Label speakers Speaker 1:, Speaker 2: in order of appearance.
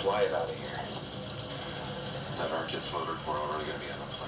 Speaker 1: fly it out of here.
Speaker 2: That Arctic loaded. we're already going to be in the